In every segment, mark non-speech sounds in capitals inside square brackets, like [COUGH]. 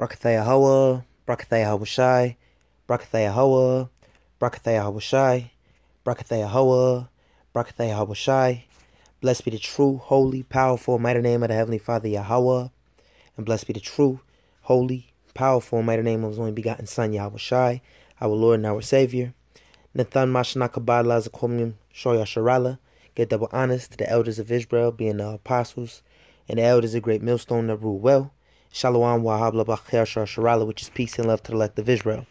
Brakathea Hawa, Brakathea Hawashai, Brakathea Hawa, Brakathea Hawashai, Brakathea Hawa, Brakathea Hawashai. Blessed be the true, holy, powerful, mighty name of the Heavenly Father Yahweh. And blessed be the true, holy, powerful, mighty name of His only begotten Son Yahweh our Lord and our Savior. Nathan Mashanakabadla Zakomim Shoya Sharala. Get double honors to the elders of Israel, being the apostles, and the elders of great millstone that rule well. Shalom Wahabla Sharala, which is peace and love to the elect of Israel.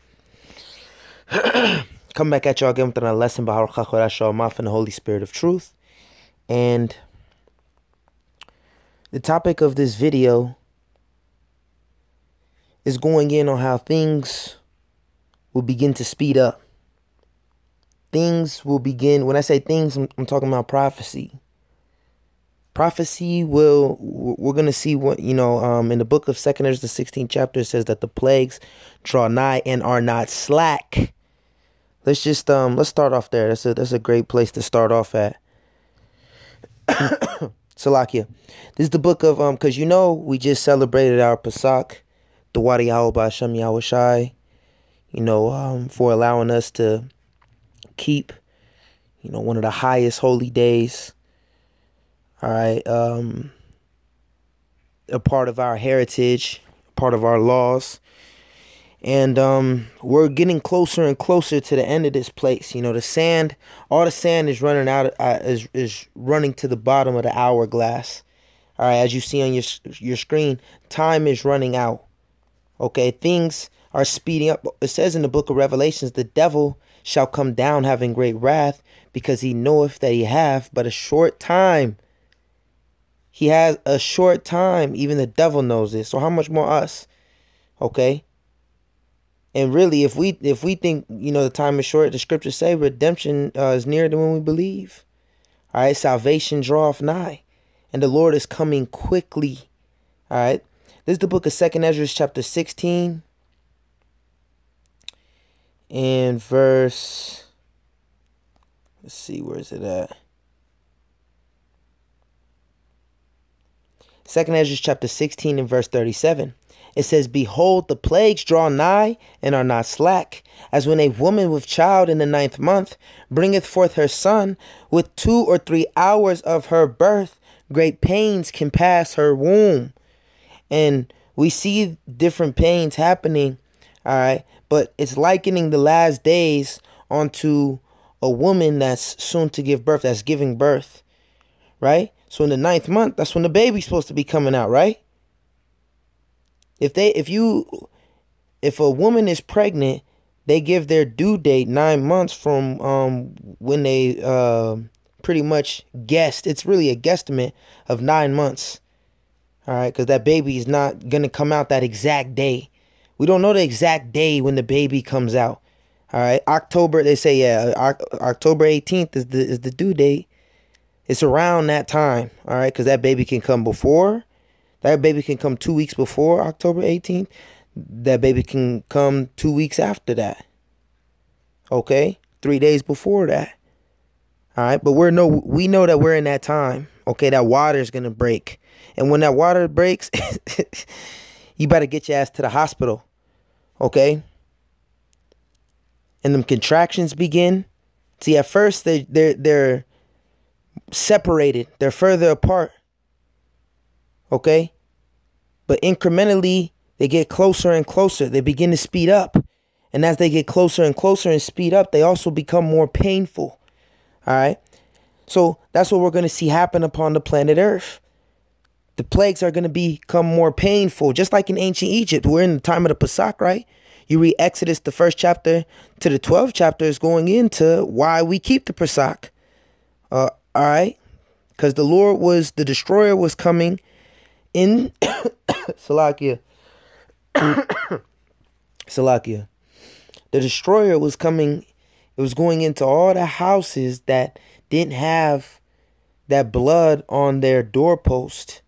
[CLEARS THROAT] Come back at y'all again with another lesson by Maf and the Holy Spirit of Truth. And the topic of this video is going in on how things will begin to speed up. Things will begin, when I say things, I'm, I'm talking about prophecy. Prophecy will, we're going to see what, you know, um, in the book of Second the 16th chapter, says that the plagues draw nigh and are not slack. Let's just, um, let's start off there. That's a, that's a great place to start off at. [COUGHS] Salakia. This is the book of um because you know we just celebrated our Pesach, the Wadi Ba'Shem Yahushai, you know, um, for allowing us to keep, you know, one of the highest holy days. All right, um a part of our heritage, part of our laws and um, we're getting closer and closer to the end of this place. You know, the sand, all the sand is running out, uh, is is running to the bottom of the hourglass. All right, as you see on your your screen, time is running out. Okay, things are speeding up. It says in the book of Revelations, the devil shall come down having great wrath, because he knoweth that he hath but a short time. He has a short time. Even the devil knows this. So how much more us? Okay. And really, if we if we think you know the time is short, the scriptures say redemption uh, is nearer than when we believe. All right, salvation draweth nigh, and the Lord is coming quickly. All right, this is the book of Second Ezra, chapter sixteen, and verse. Let's see, where is it at? Second Ezra, chapter sixteen, and verse thirty-seven. It says, Behold, the plagues draw nigh and are not slack, as when a woman with child in the ninth month bringeth forth her son, with two or three hours of her birth, great pains can pass her womb. And we see different pains happening, all right, but it's likening the last days onto a woman that's soon to give birth, that's giving birth, right? So in the ninth month, that's when the baby's supposed to be coming out, right? If they if you if a woman is pregnant, they give their due date nine months from um when they uh pretty much guessed. It's really a guesstimate of nine months. All right, because that baby is not gonna come out that exact day. We don't know the exact day when the baby comes out. All right, October. They say yeah, October eighteenth is the is the due date. It's around that time. All right, because that baby can come before that baby can come two weeks before October 18th. That baby can come two weeks after that. Okay? Three days before that. All right, but we're no we know that we're in that time. Okay, that water is gonna break. And when that water breaks, [LAUGHS] you better get your ass to the hospital. Okay? And them contractions begin. See, at first they they're they're separated. They're further apart. Okay? But incrementally, they get closer and closer. They begin to speed up. And as they get closer and closer and speed up, they also become more painful. All right? So that's what we're going to see happen upon the planet Earth. The plagues are going to become more painful, just like in ancient Egypt. We're in the time of the Pesach, right? You read Exodus, the first chapter to the 12th chapter is going into why we keep the Pesach. Uh, all right? Because the Lord was, the destroyer was coming in [COUGHS] Salakia. [COUGHS] Salakia. The destroyer was coming, it was going into all the houses that didn't have that blood on their doorpost.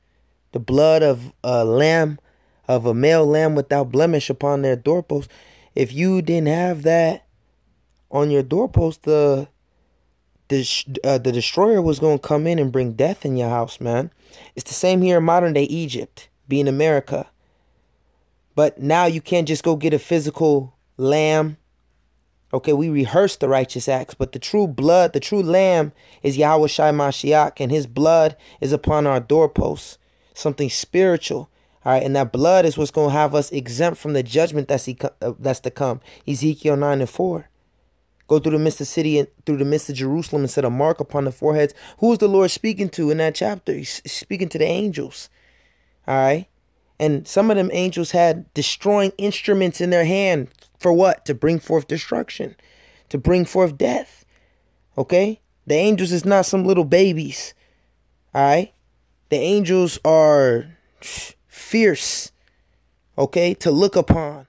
The blood of a lamb, of a male lamb without blemish upon their doorpost. If you didn't have that on your doorpost, the the uh, the destroyer was going to come in and bring death in your house, man. It's the same here in modern day Egypt, being America. But now you can't just go get a physical lamb. Okay, we rehearse the righteous acts, but the true blood, the true lamb is Yahweh Shai Mashiach, and his blood is upon our doorposts. Something spiritual. All right, and that blood is what's going to have us exempt from the judgment that's, uh, that's to come. Ezekiel 9 and 4. Go through the midst of city and through the midst of Jerusalem and set a mark upon the foreheads. Who is the Lord speaking to in that chapter? He's speaking to the angels. All right. And some of them angels had destroying instruments in their hand for what? To bring forth destruction, to bring forth death. Okay? The angels is not some little babies. All right? The angels are fierce. Okay? To look upon.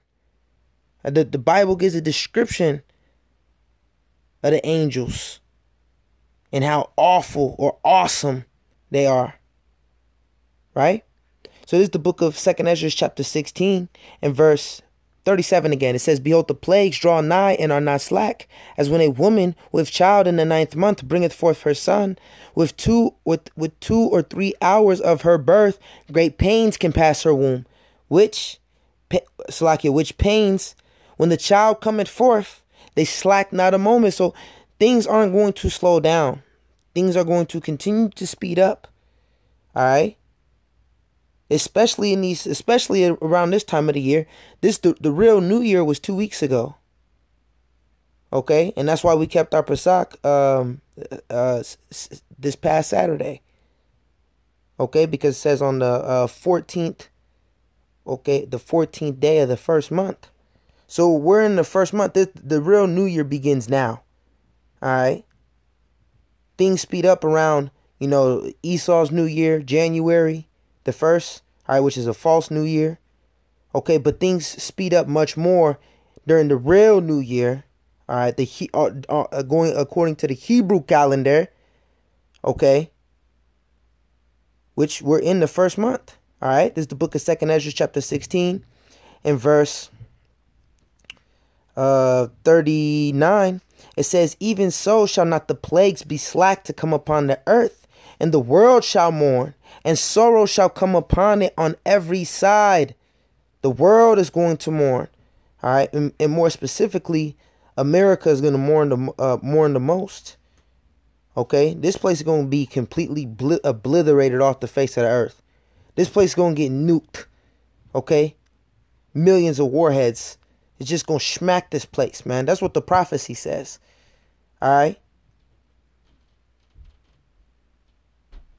The, the Bible gives a description of the angels and how awful or awesome they are. Right? So this is the book of Second Ezra, chapter 16, and verse 37 again. It says, Behold, the plagues draw nigh and are not slack, as when a woman with child in the ninth month bringeth forth her son, with two with, with two or three hours of her birth, great pains can pass her womb, which Salakia, which pains when the child cometh forth, they slack not a moment. So things aren't going to slow down. Things are going to continue to speed up. All right? Especially in these especially around this time of the year. This the, the real new year was two weeks ago. Okay? And that's why we kept our Pesach um uh this past Saturday. Okay? Because it says on the uh 14th okay the 14th day of the first month so we're in the first month this, the real new year begins now all right things speed up around you know Esau's new year January the first all right, which is a false new year. Okay, but things speed up much more during the real new year. All right, the he, uh, uh, going according to the Hebrew calendar. Okay, which we're in the first month. All right, this is the book of Second Ezra, chapter sixteen, and verse uh 39 it says even so shall not the plagues be slack to come upon the earth and the world shall mourn and sorrow shall come upon it on every side. The world is going to mourn. All right, and, and more specifically, America is going to mourn the uh, mourn the most. Okay, this place is going to be completely bl- obliterated off the face of the earth. This place is going to get nuked. Okay, millions of warheads. Just going to smack this place, man. That's what the prophecy says. All right.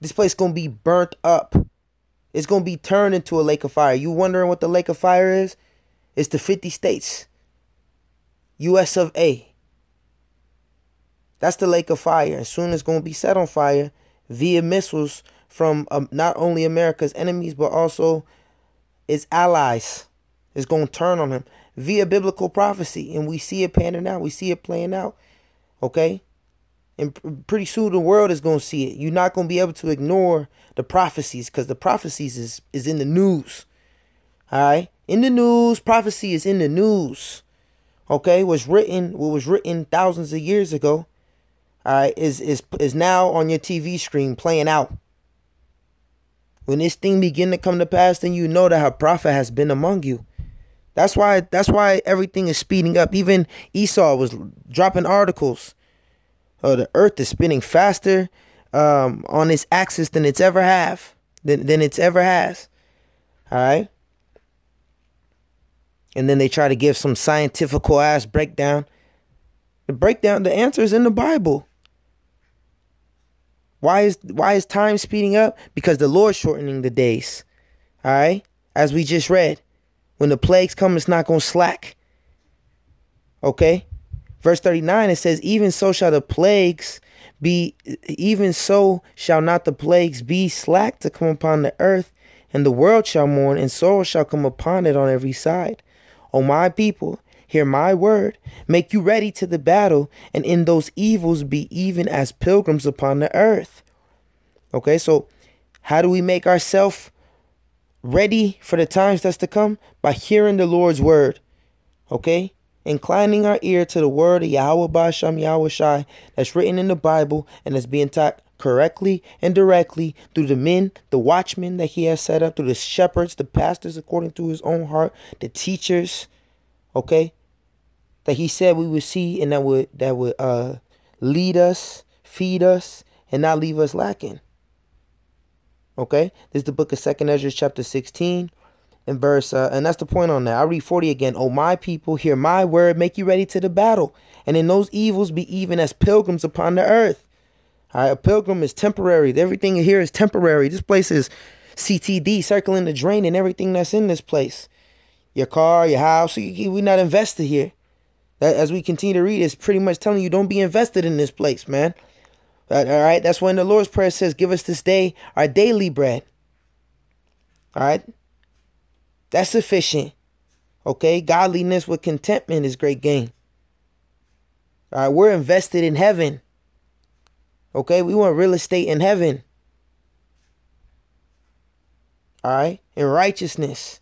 This place gonna be burnt up. It's gonna be turned into a lake of fire. You wondering what the lake of fire is? It's the 50 states. US of A. That's the lake of fire. And soon as it's gonna be set on fire via missiles from um, not only America's enemies but also its allies. It's gonna turn on him via biblical prophecy, and we see it panning out. We see it playing out. Okay. And pretty soon the world is going to see it. You're not going to be able to ignore the prophecies because the prophecies is, is in the news. All right? In the news, prophecy is in the news. Okay? Was written, what was written thousands of years ago, all right, is, is, is now on your TV screen playing out. When this thing begin to come to pass, then you know that a prophet has been among you. That's why that's why everything is speeding up. Even Esau was dropping articles uh, the Earth is spinning faster um, on its axis than it's ever have than than it's ever has. All right. And then they try to give some scientific ass breakdown. The breakdown, the answer is in the Bible. Why is why is time speeding up? Because the Lord's shortening the days. All right, as we just read, when the plagues come, it's not gonna slack. Okay, Verse 39 it says, Even so shall the plagues be, even so shall not the plagues be slack to come upon the earth, and the world shall mourn, and sorrow shall come upon it on every side. O my people, hear my word, make you ready to the battle, and in those evils be even as pilgrims upon the earth. Okay, so how do we make ourselves ready for the times that's to come? By hearing the Lord's word. Okay? inclining our ear to the word of Yahweh Basham Yahweh Shai that's written in the Bible and that's being taught correctly and directly through the men, the watchmen that he has set up, through the shepherds, the pastors according to his own heart, the teachers, okay, that he said we would see and that would that would uh lead us, feed us, and not leave us lacking. Okay, this is the book of Second Ezra, chapter sixteen, and verse, uh, and that's the point on that. I read forty again. Oh my people, hear my word, make you ready to the battle, and in those evils be even as pilgrims upon the earth. All right, a pilgrim is temporary. Everything here is temporary. This place is CTD, circling the drain, and everything that's in this place. Your car, your house, we're not invested here. As we continue to read, it's pretty much telling you don't be invested in this place, man. All right, that's when the Lord's Prayer says, Give us this day our daily bread. All right, that's sufficient. Okay, godliness with contentment is great gain. All right, we're invested in heaven. Okay, we want real estate in heaven. All right, in righteousness.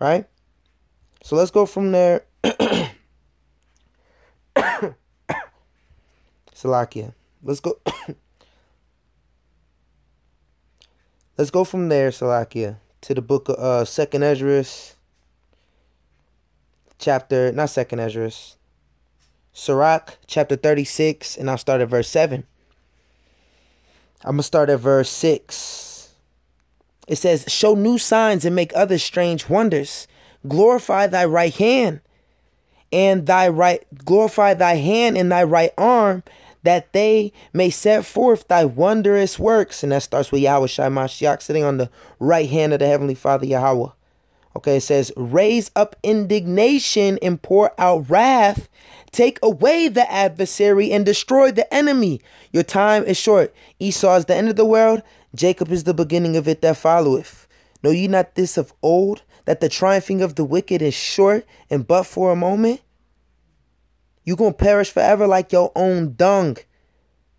Right? So let's go from there. [CLEARS THROAT] Salakia. Let's go. [COUGHS] let's go from there, Salakia, to the book of uh, Second Ezra, chapter, not Second Ezra, Sirach chapter 36, and I'll start at verse 7. I'm to start at verse 6. It says, Show new signs and make other strange wonders. Glorify thy right hand and thy right, glorify thy hand and thy right arm, that they may set forth thy wondrous works. And that starts with Yahweh Shai Mashiach sitting on the right hand of the Heavenly Father Yahweh. Okay, it says, Raise up indignation and pour out wrath Take away the adversary and destroy the enemy. Your time is short. Esau is the end of the world. Jacob is the beginning of it that followeth. Know ye not this of old, that the triumphing of the wicked is short and but for a moment? You gonna perish forever like your own dung.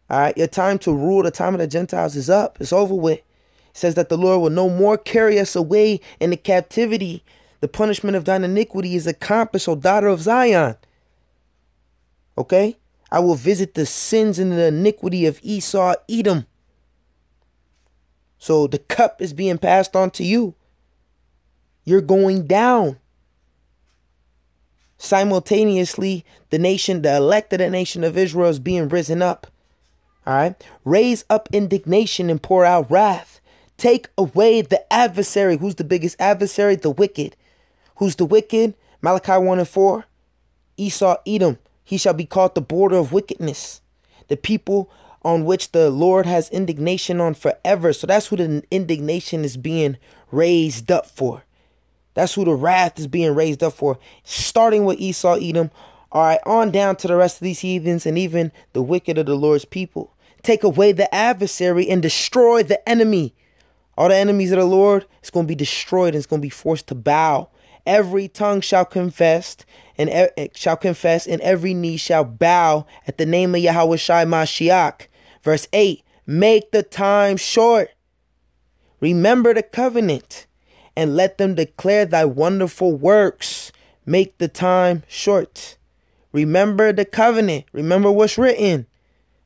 All right, your time to rule, the time of the Gentiles is up. It's over with. It says that the Lord will no more carry us away into captivity. The punishment of thine iniquity is accomplished, O daughter of Zion. Okay? I will visit the sins and the iniquity of Esau, Edom. So the cup is being passed on to you. You're going down. Simultaneously, the nation, the elect of the nation of Israel is being risen up. All right? Raise up indignation and pour out wrath. Take away the adversary. Who's the biggest adversary? The wicked. Who's the wicked? Malachi 1 and 4. Esau, Edom. He shall be called the border of wickedness, the people on which the Lord has indignation on forever. So that's who the indignation is being raised up for. That's who the wrath is being raised up for, starting with Esau, Edom, all right, on down to the rest of these heathens and even the wicked of the Lord's people. Take away the adversary and destroy the enemy. All the enemies of the Lord is going to be destroyed and it's going to be forced to bow. Every tongue shall confess and e- eh, shall confess, and every knee shall bow at the name of Yahweh Shai Mashiach. Verse 8 Make the time short. Remember the covenant, and let them declare thy wonderful works. Make the time short. Remember the covenant. Remember what's written.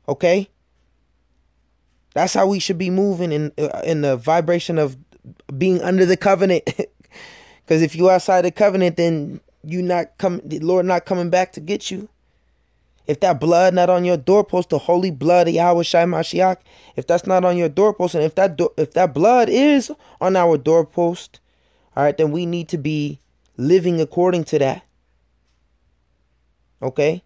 Okay? That's how we should be moving in uh, in the vibration of being under the covenant. [LAUGHS] Because if you outside the covenant, then you not come the Lord not coming back to get you. If that blood not on your doorpost, the holy blood of Yahweh Shai Mashiach, if that's not on your doorpost, and if that do- if that blood is on our doorpost, all right, then we need to be living according to that. Okay,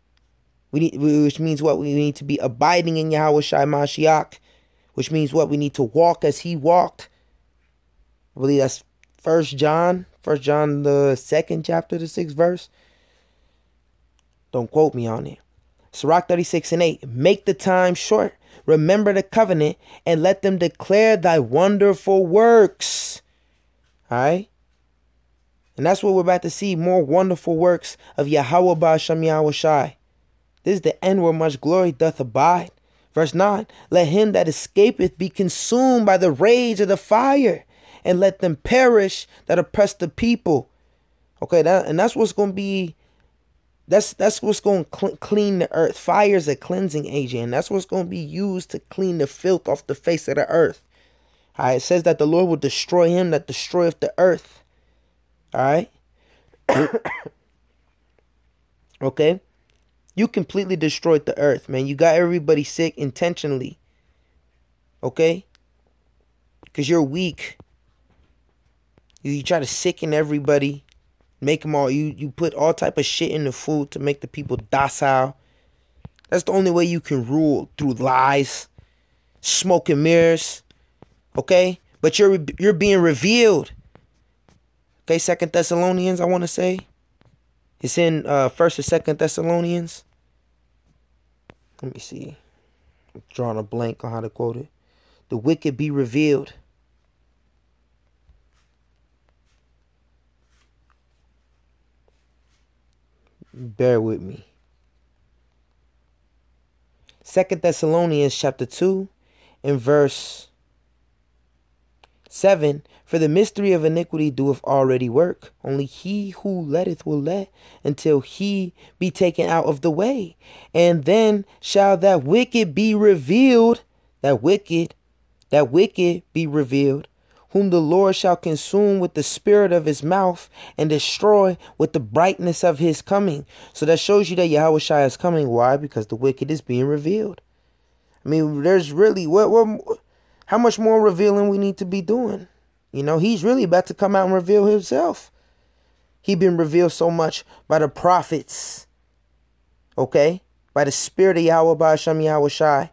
we need, which means what we need to be abiding in Yahweh Shai Mashiach, which means what we need to walk as He walked. I believe that's First John First John the second chapter, the sixth verse. Don't quote me on it. Sirach 36 and 8. Make the time short. Remember the covenant and let them declare thy wonderful works. Alright? And that's what we're about to see. More wonderful works of Yahweh Ba'Shem Yahweh. This is the end where much glory doth abide. Verse 9 Let him that escapeth be consumed by the rage of the fire and let them perish that oppress the people. Okay, that and that's what's going to be That's that's what's going to cl- clean the earth. Fire is a cleansing agent, and that's what's going to be used to clean the filth off the face of the earth. All right, it says that the Lord will destroy him that destroyeth the earth. All right. [COUGHS] okay? You completely destroyed the earth, man. You got everybody sick intentionally. Okay? Because you're weak. You, you try to sicken everybody. Make them all you you put all type of shit in the food to make the people docile. That's the only way you can rule through lies, smoke and mirrors. Okay? But you're you're being revealed. Okay, Second Thessalonians, I want to say. It's in uh first or second Thessalonians. Let me see. I'm drawing a blank on how to quote it. The wicked be revealed. Bear with me. Second Thessalonians chapter 2 and verse 7 For the mystery of iniquity doeth already work. Only he who letteth will let until he be taken out of the way. And then shall that wicked be revealed, that wicked, that wicked be revealed, whom the Lord shall consume with the spirit of his mouth and destroy with the brightness of his coming. So that shows you that Yahweh Shai is coming. Why? Because the wicked is being revealed. I mean, there's really what what how much more revealing we need to be doing. You know, he's really about to come out and reveal himself. He been revealed so much by the prophets. Okay? By the spirit of Yahweh by Hashem Yahweh Shai.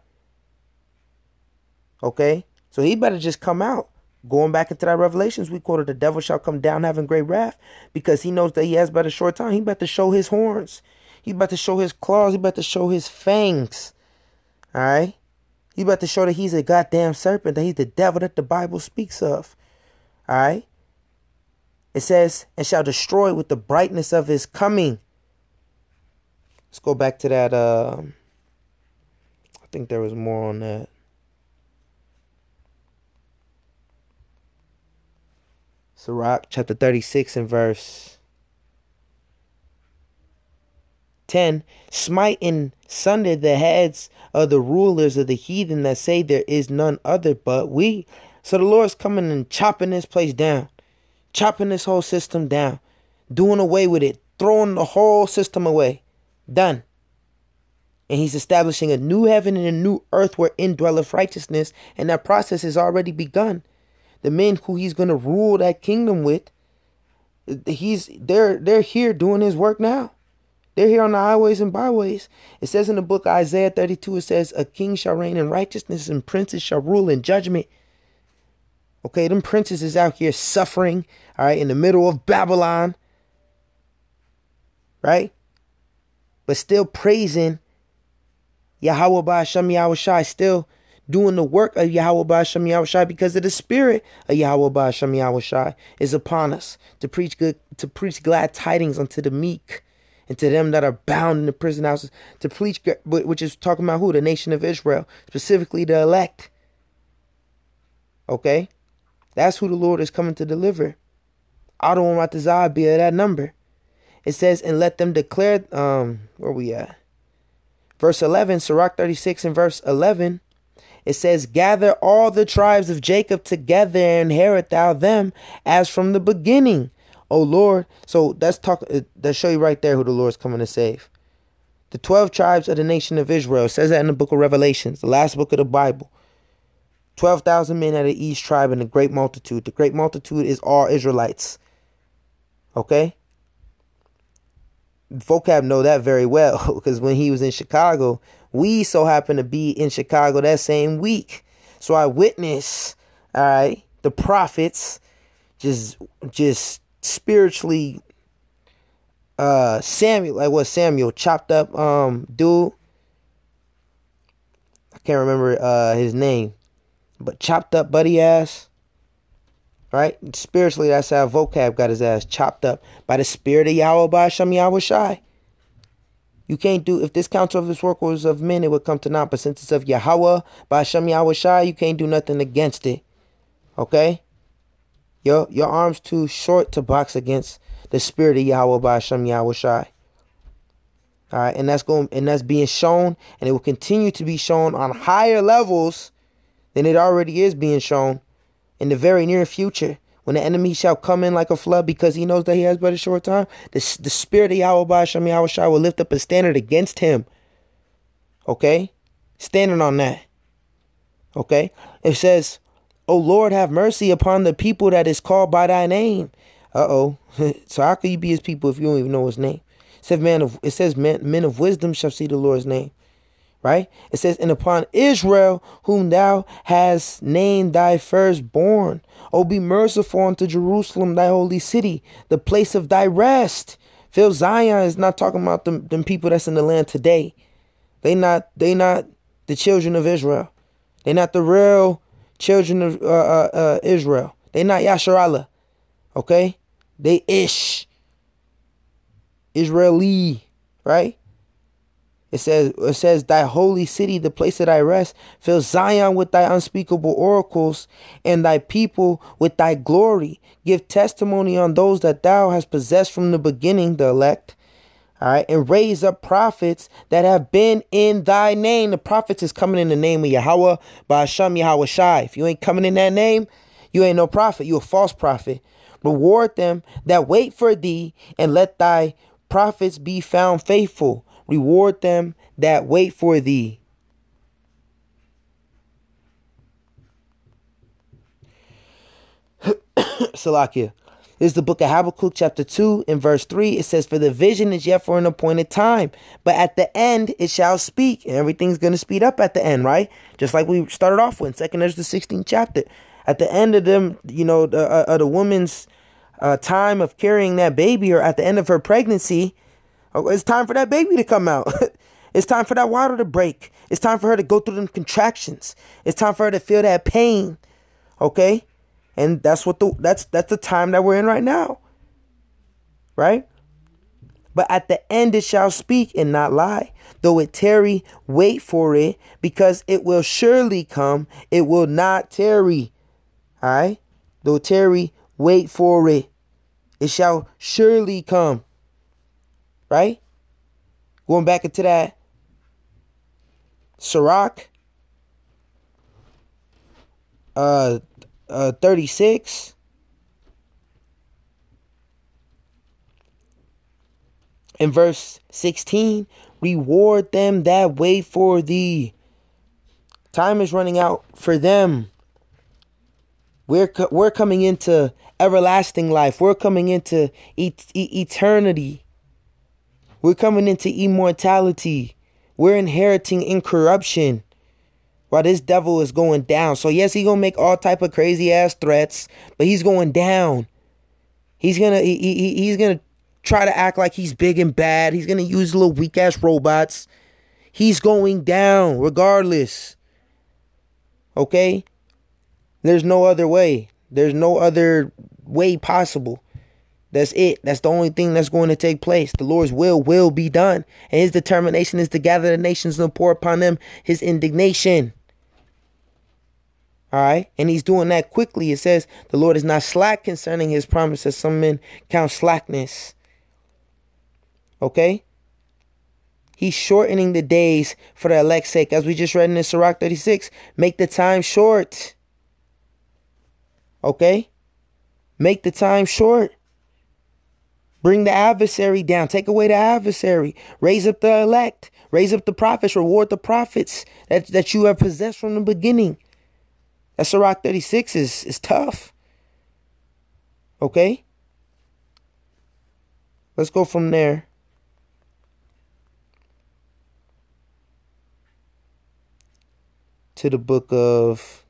Okay? So he better just come out. Going back into that Revelations, we quoted the devil shall come down having great wrath because he knows that he has but a short time. He about to show his horns. He about to show his claws. He about to show his fangs. All right? He about to show that he's a goddamn serpent, that he's the devil that the Bible speaks of. All right? It says, and shall destroy with the brightness of his coming. Let's go back to that. Uh, I think there was more on that. Sirach chapter 36 and verse 10 Smite and sunder the heads of the rulers of the heathen that say there is none other but we. So the Lord's coming and chopping this place down, chopping this whole system down, doing away with it, throwing the whole system away. Done. And he's establishing a new heaven and a new earth wherein dwelleth righteousness, and that process has already begun. The men who he's gonna rule that kingdom with, he's they're they're here doing his work now. They're here on the highways and byways. It says in the book Isaiah 32, it says, A king shall reign in righteousness and princes shall rule in judgment. Okay, them princes is out here suffering, all right, in the middle of Babylon, right? But still praising Yahweh by Hashem Yahweh Shai, still doing the work of Yahweh by Hashem Yahweh because of the spirit of Yahweh by Hashem Yahweh is upon us to preach good, to preach glad tidings unto the meek and to them that are bound in the prison houses to preach, which is talking about who? The nation of Israel, specifically the elect. Okay? That's who the Lord is coming to deliver. I don't want my to be of that number. It says, and let them declare, um, where we at? Verse 11, Sirach 36 and verse 11. It says, Gather all the tribes of Jacob together and inherit thou them as from the beginning O Lord. So that's talk. Uh, that show you right there who the Lord's coming to save. The twelve tribes of the nation of Israel says that in the book of Revelations, the last book of the Bible. Twelve thousand men out of each tribe and a great multitude. The great multitude is all Israelites. Okay. Vocab know that very well [LAUGHS] because when he was in Chicago, we so happened to be in Chicago that same week. So I witnessed, all right, the prophets just just spiritually uh Samuel like what Samuel chopped up um dude I can't remember uh his name but chopped up buddy ass right? Spiritually that's how vocab got his ass chopped up by the spirit of Yahweh by Shem Yahweh Shai. You can't do if this counsel of this work was of men it would come to naught but since it's of Yahweh by Shem Yahweh Shai you can't do nothing against it okay? Your your arms too short to box against the spirit of Yahweh by Hashem Yahweh Shai. All right, and that's going and that's being shown, and it will continue to be shown on higher levels than it already is being shown in the very near future. When the enemy shall come in like a flood because he knows that he has but a short time, the, the spirit of Yahweh Shem Yahweh will lift up a standard against him. Okay? Standing on that. Okay? It says, O Lord, have mercy upon the people that is called by thy name. Uh oh. [LAUGHS] so how can you be his people if you don't even know his name? It says, man of, it says men, men of wisdom shall see the Lord's name. Right? It says, and upon Israel, whom thou hast named thy firstborn. Oh, be merciful unto Jerusalem, thy holy city, the place of thy rest. Fill Zion is not talking about them, them people that's in the land today. They not they not the children of Israel. They not the real children of uh, uh, uh, Israel. They not Yasharallah. Okay? They Ish. Israeli, right? It says, it says, Thy holy city, the place of thy rest, fill Zion with thy unspeakable oracles, and thy people with thy glory. Give testimony on those that thou hast possessed from the beginning, the elect. All right, and raise up prophets that have been in thy name. The prophets is coming in the name of Yahweh, by Hashem Yahweh Shai. If you ain't coming in that name, you ain't no prophet. You a false prophet. Reward them that wait for thee, and let thy prophets be found faithful. Reward them that wait for thee. [COUGHS] Salakia. This is the book of Habakkuk, chapter 2, in verse 3. It says, For the vision is yet for an appointed time, but at the end it shall speak. And everything's going to speed up at the end, right? Just like we started off with, second Ezra, the 16th chapter. At the end of them, you know, the, uh, the woman's uh, time of carrying that baby, or at the end of her pregnancy, Oh, it's time for that baby to come out. [LAUGHS] it's time for that water to break. It's time for her to go through them contractions. It's time for her to feel that pain. Okay? And that's what the that's that's the time that we're in right now. Right? But at the end it shall speak and not lie. Though it tarry, wait for it, because it will surely come. It will not tarry. Alright? Though tarry, wait for it. It shall surely come. Right? Going back into that Sirach. Uh uh, 36. In verse 16, reward them that wait for thee. Time is running out for them. We're, we're coming into everlasting life. We're coming into et- eternity. We're coming into immortality. We're inheriting incorruption while this devil is going down. So yes, he gonna make all type of crazy ass threats, but he's going down. He's gonna he, he, he's gonna try to act like he's big and bad. He's gonna use little weak ass robots. He's going down regardless. Okay? There's no other way. There's no other way possible. That's it. That's the only thing that's going to take place. The Lord's will will be done. And his determination is to gather the nations and pour upon them his indignation. All right. And he's doing that quickly. It says the Lord is not slack concerning his promise, as some men count slackness. Okay. He's shortening the days for the elect's sake. As we just read in the Sirach 36, make the time short. Okay? Make the time short. Bring the adversary down. Take away the adversary. Raise up the elect. Raise up the prophets. Reward the prophets that, that you have possessed from the beginning. That Sirach 36 is, is tough. Okay? Let's go from there. To the book of.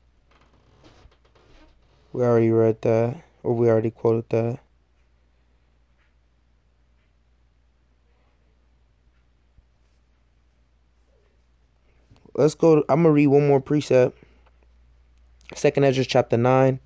We already read that, or we already quoted that. Let's go. I'm going to read one more precept. Second Ezra chapter 9.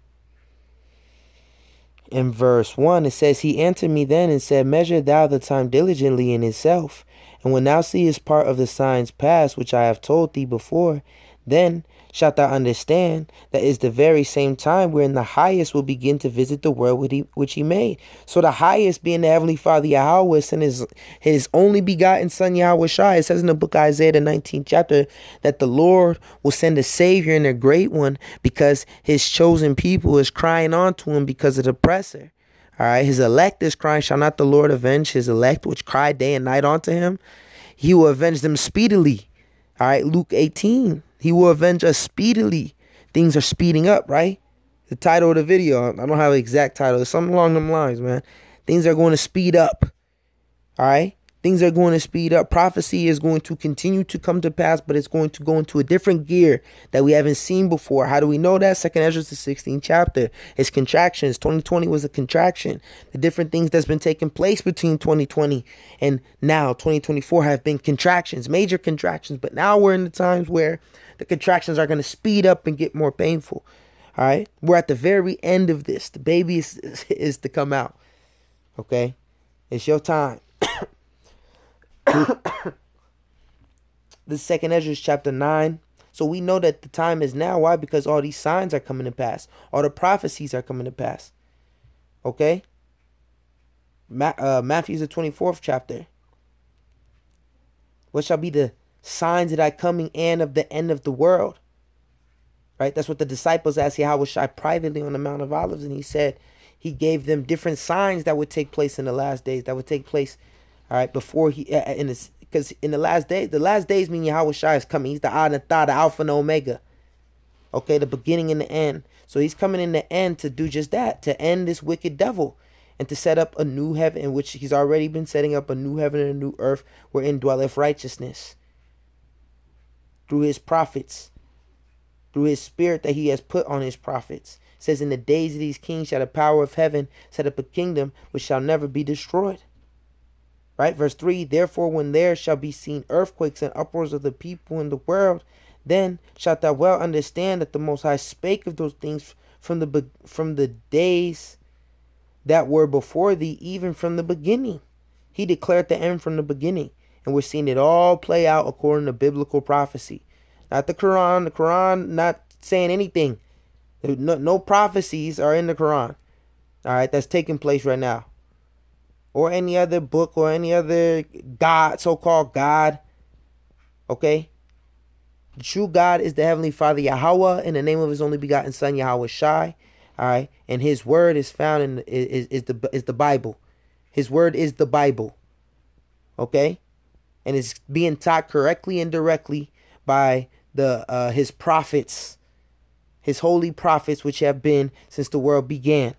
In verse 1, it says, He answered me then and said, Measure thou the time diligently in itself, and when thou seest part of the signs pass, which I have told thee before, then shalt thou understand that is the very same time wherein the highest will begin to visit the world which he, which he made. So the highest being the Heavenly Father Yahweh and his his only begotten Son Yahweh Shai. It says in the book Isaiah, the 19th chapter, that the Lord will send a Savior and a great one because his chosen people is crying on to him because of the oppressor. All right, his elect is crying, shall not the Lord avenge his elect, which cry day and night unto him? He will avenge them speedily. All right, Luke 18. He will avenge us speedily. Things are speeding up, right? The title of the video, I don't have an exact title. It's something along them lines, man. Things are going to speed up. All right? Things are going to speed up. Prophecy is going to continue to come to pass, but it's going to go into a different gear that we haven't seen before. How do we know that? Second Ezra, the 16th chapter. It's contractions. 2020 was a contraction. The different things that's been taking place between 2020 and now 2024 have been contractions, major contractions. But now we're in the times where the contractions are going to speed up and get more painful. All right. We're at the very end of this. The baby is, [LAUGHS] is to come out. Okay. It's your time. [COUGHS] the second Ezra chapter 9. So we know that the time is now. Why? Because all these signs are coming to pass. All the prophecies are coming to pass. Okay? Ma- uh, Matthew's the 24th chapter. What shall be the signs of thy coming and of the end of the world? Right? That's what the disciples asked Yahweh Shai privately on the Mount of Olives. And he said he gave them different signs that would take place in the last days, that would take place all right, before he uh, in this because in the last days, the last days mean Yahweh Shai is coming. He's the Ad and Tha, the Alpha and Omega. Okay, the beginning and the end. So he's coming in the end to do just that, to end this wicked devil and to set up a new heaven in which he's already been setting up a new heaven and a new earth wherein dwelleth righteousness. Through his prophets, through his spirit that he has put on his prophets. It says, In the days of these kings shall the power of heaven set up a kingdom which shall never be destroyed. Right? Verse 3 Therefore, when there shall be seen earthquakes and uproars of the people in the world, then shalt thou well understand that the Most High spake of those things from the from the days that were before thee, even from the beginning. He declared the end from the beginning, and we're seeing it all play out according to biblical prophecy. Not the Quran. The Quran not saying anything. No, no prophecies are in the Quran. All right, that's taking place right now or any other book or any other God, so called God. Okay? The true God is the Heavenly Father Yahweh in the name of His only begotten Son Yahweh Shai. All right, and His word is found in is, is the is the Bible. His word is the Bible. Okay, and it's being taught correctly and directly by the uh, His prophets, His holy prophets, which have been since the world began.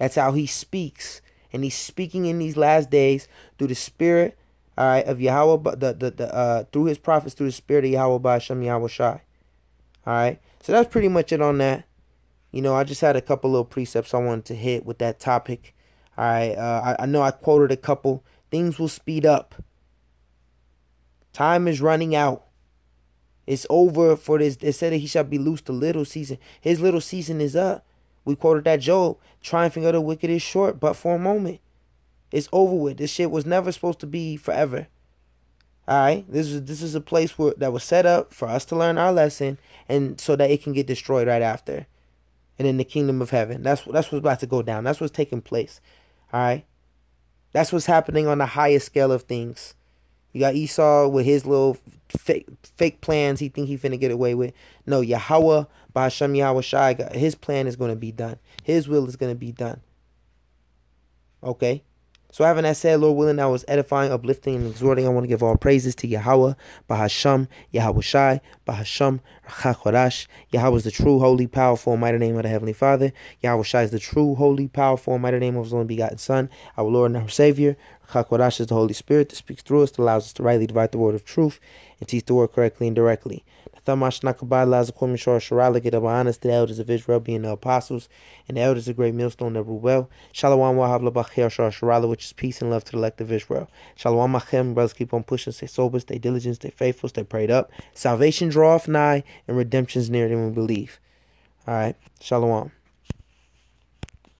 That's how He speaks and he's speaking in these last days through the spirit all right of Yahweh the the, the uh through his prophets through the spirit of Yahweh by Hashem Yahweh Shai. All right. So that's pretty much it on that. You know, I just had a couple little precepts I wanted to hit with that topic. All right. Uh, I, I know I quoted a couple. Things will speed up. Time is running out. It's over for this. It said that he shall be loosed a little season. His little season is up. We quoted that Job, triumphing of the wicked is short, but for a moment. It's over with. This shit was never supposed to be forever. Alright? This is this is a place where that was set up for us to learn our lesson and so that it can get destroyed right after. And in the kingdom of heaven. That's what that's what's about to go down. That's what's taking place. Alright? That's what's happening on the highest scale of things. You got Esau with his little fake fake plans he think he finna get away with. No, Yahweh, Bahasham Yahweh Shai, his plan is gonna be done. His will is gonna be done. Okay? So having that said, Lord willing, I was edifying, uplifting, and exhorting. I want to give all praises to Yahweh, Bahasham, Yahweh Shai, Bahasham, Chakorash. Yahweh is the true, holy, powerful, mighty name of the Heavenly Father. Yahweh Shai is the true, holy, powerful, mighty name of His only begotten Son, our Lord and our Savior. Chakorash is the Holy Spirit that speaks through us, that allows us to rightly divide the word of truth and teach the word correctly and directly. Thamash Nakabad Lazakum Shor get up honest to the elders of Israel being the apostles and the elders of great millstone rule well. Shalom Wahab Labachir Shor Sharala, which is peace and love to the elect of Israel. Shalom Machem, brothers keep on pushing, stay sober, stay diligent, stay faithful, stay prayed up. Salvation draweth nigh and redemption's near them we believe. Alright. Shalom.